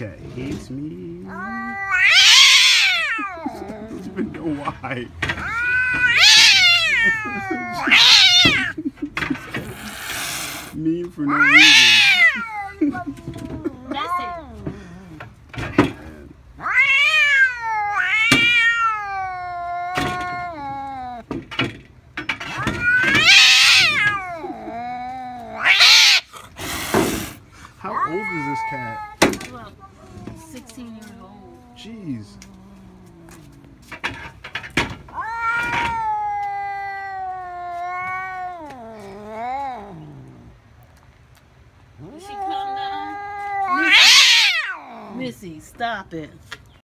me. don't even know why. mean for no reason. How old is this cat? Well, 16 years old. Jeez. She come down? Missy, stop it.